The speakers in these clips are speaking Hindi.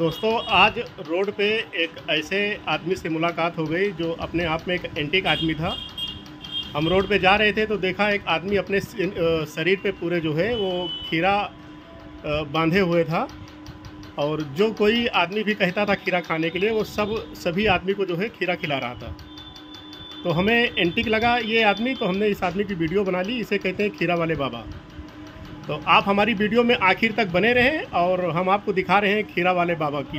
दोस्तों, आज रोड पे एक ऐसे आदमी से मुलाकात हो गई जो अपने आप में एक एंटिक आदमी था। हम रोड पे जा रहे थे तो देखा एक आदमी अपने शरीर पे पूरे जो है वो खीरा बांधे हुए था। और जो कोई आदमी भी कहता था खीरा खाने के लिए, वो सब, सभी आदमी को जो है खीरा खिला रहा था। तो हमें एंटिक लगा ये आदमी तो हमने इस आदमी की वीडियो बना ली। इसे कहते हैं खीरा वाले बाबा। तो आप हमारी वीडियो में आखिर तक बने रहें और हम आपको दिखा रहे हैं खीरा वाले बाबा की।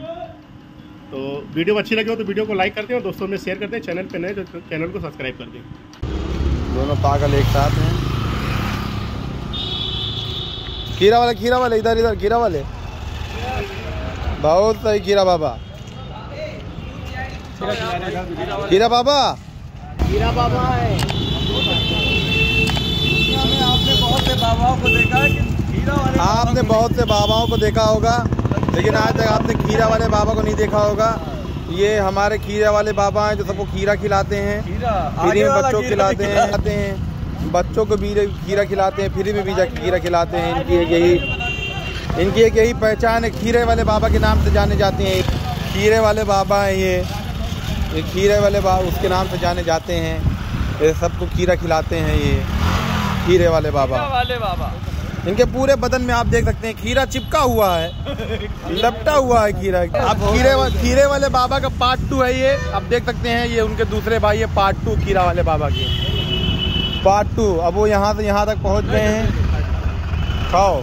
तो वीडियो अच्छी लगी हो तो वीडियो को लाइक करते हैं और दोस्तों में शेयर करते हैं चैनल पे नए तो चैनल को सब्सक्राइब कर दें। दोनों पागल एक साथ हैं। खीरा वाले खीरा वाले इधर इधर खीरा वाले। बहुत सही खीरा बाबा। खीरा बाबा। खीरा बाबा है आपने बहुत से बाबाओं को देखा कि वाले आपने बहुत से बाबाओं को देखा होगा लेकिन आज तक आपने खीरा वाले बाबा को नहीं देखा होगा। ये हमारे खीरा वाले बाबा हैं जो सबको खीरा खिलाते हैं। फ्री में बच्चों को खिलाते हैं खाते हैं। बच्चों को भी खीरा खिलाते हैं फ्री में भी खीरा खिलाते हैं। इनकी एक यही इनकी एक यही पहचान है खीरे वाले बाबा के नाम से जाने जाते हैं। खीरे वाले बाबा हैं ये। ये खीरे वाले बाबा उसके नाम से जाने जाते हैं। ये सबको खीरा खिलाते हैं ये। खीरे वाले बाबा। वाले बाबा। इनके पूरे बदन में आप देख सकते हैं खीरा चिपका हुआ है लपटा हुआ है खीरा। अब खीरे वा, खीरे वाले बाबा का पार्ट टू है ये। आप देख सकते हैं ये उनके दूसरे भाई है पार्ट टू खीरा वाले बाबा के। पार्ट टू अब वो यहाँ से यहाँ तक पहुँच गए हैं। खाओ।